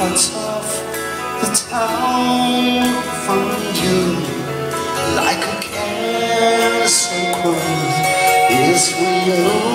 parts of the town from you like a castle queen is real.